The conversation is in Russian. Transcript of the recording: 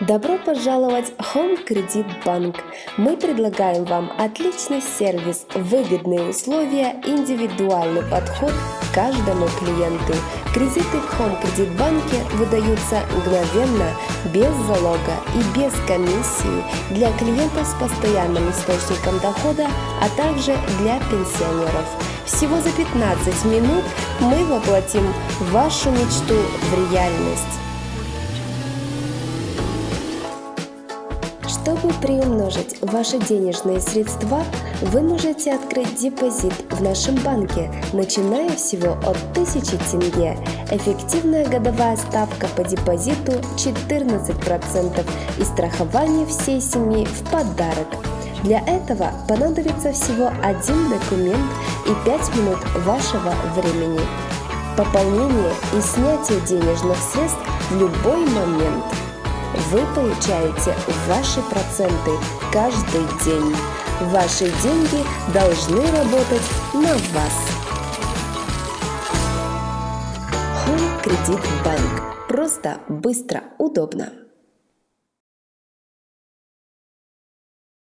Добро пожаловать в Home Credit Bank. Мы предлагаем вам отличный сервис, выгодные условия, индивидуальный подход к каждому клиенту. Кредиты в Home Credit банке выдаются мгновенно, без залога и без комиссии для клиентов с постоянным источником дохода, а также для пенсионеров. Всего за 15 минут мы воплотим вашу мечту в реальность. Чтобы приумножить ваши денежные средства, вы можете открыть депозит в нашем банке, начиная всего от 1000 тенге. Эффективная годовая ставка по депозиту 14% и страхование всей семьи в подарок. Для этого понадобится всего один документ и 5 минут вашего времени. Пополнение и снятие денежных средств в любой момент – вы получаете ваши проценты каждый день. Ваши деньги должны работать на вас. Home Credit Bank. Просто, быстро, удобно.